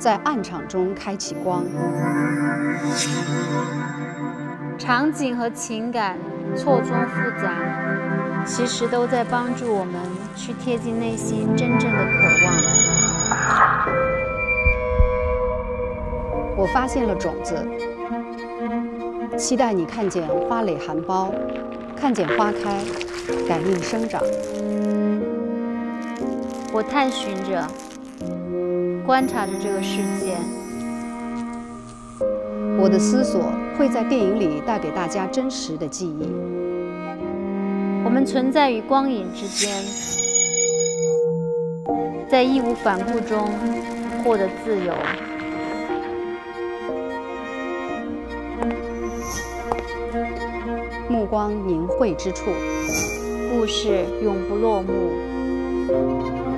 在暗场中开启光。场景和情感错综复杂，其实都在帮助我们去贴近内心真正的渴望。我发现了种子，期待你看见花蕾含苞，看见花开，感应生长。我探寻着，观察着这个世界。我的思索会在电影里带给大家真实的记忆。我们存在于光影之间，在义无反顾中获得自由。目光凝汇之处，故事永不落幕。